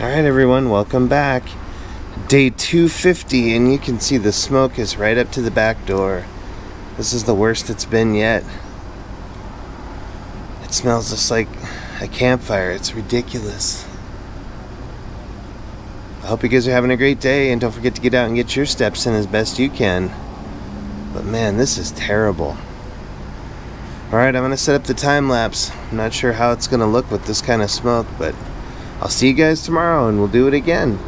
All right, everyone, welcome back. Day 250, and you can see the smoke is right up to the back door. This is the worst it's been yet. It smells just like a campfire. It's ridiculous. I hope you guys are having a great day, and don't forget to get out and get your steps in as best you can. But man, this is terrible. Alright, I'm going to set up the time lapse. I'm not sure how it's going to look with this kind of smoke, but I'll see you guys tomorrow and we'll do it again.